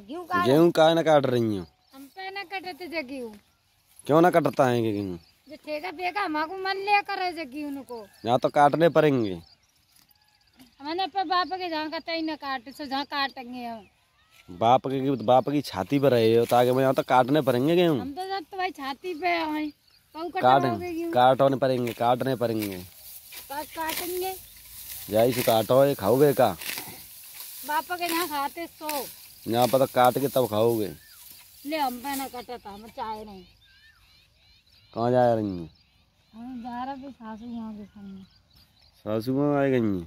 गेहूँ काट गेहूँ का ना काट रही हो? हम पे ना कटते जे गेहूँ। क्यों ना कटता है गेहूँ? जो ठेका बेगा हमाको मन ले करे जे गेहूँ को। यहाँ तो काटने पड़ेंगे। हमने पे बाप के जहाँ का तई न काटे सो जहाँ काटेंगे हम। बाप के बाप की छाती पर रहे हो ताकि मैं यहाँ तो काटने पड़ेंगे गेहूँ? हम तो जब तो भाई छाती पे कहूँ काट काटने पड़ेंगे काटने पड़ेंगे। काट काटेंगे। जाई से काटो ये खाओगे का? बाप के यहाँ खाते सो। यहाँ पर तो काट के तब खाओगे। ले हम पे ना कटा था हम चाहे नहीं। कहाँ जा रही हैं? हम जा रहे भी सासू यहाँ के सामने। सासू माँ आ गई हैं?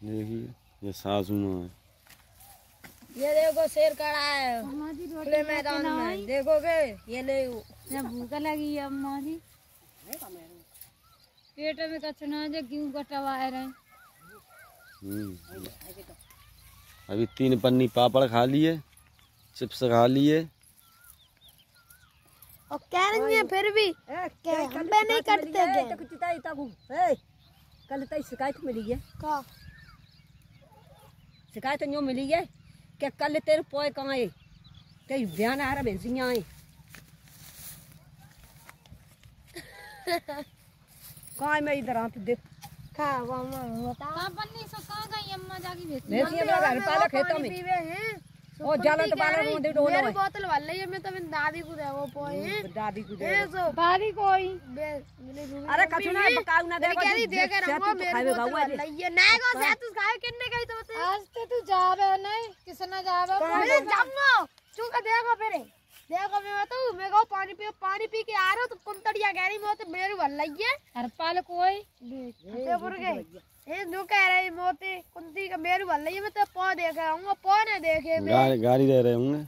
देखिए ये सासू माँ है। ये देखो शेर खड़ा है। खुले मैदान में। देखोगे? ये ले भूख लगी है अम्मा जी पेट में कचना ना जे क्यों कटवा रहे? हम्म। अभी तीन पन्नी पापड़ खा लिए चिप्स खा लिए। और कह रही है फिर भी हम पे नहीं कटते गए कल तई शिकायत मिली है। का शिकायत यूँ मिली है कि कल तेरे पोए कहाँ आए तेरी बयान आ रहा भैंसियाँ आए कहाँ मैं इधर आ देख का मामा बता कहाँ पन्नी सो कहाँ गई अम्मा जाकी भेज भैंसियाँ मेरा घर पाला खेतों में पीवे हैं। और जाला तो बाला रोंदे डोलो मेरी बोतल वाल रही मैं तो मेरी दादी को दे वो पोए हैं। दादी को दे सो बारी कोई। अरे कछु ना पकाऊ ना देखो कह रही देख रहा मेरी बोतल वाल। रही है नहीं को से तू खाए? किन्ने गई तो बता। आज तो तू जा रहे नहीं? किसने जा रहे अरे चूका देखो फिर। देखो मैं बताऊँ मैं को पानी पी पानी पी के आ रहा हूँ तो कुंतड़िया कह रही मोते मेरे भर लगी है। हर पाल कोई। फतेहपुर के ये नु कह रहे मोती कुंती का मेरे वाल लगी मैं तो पौ देख रहा हूँ पौ ने देखे मैं गाड़ी गाड़ी दे रहे होंगे।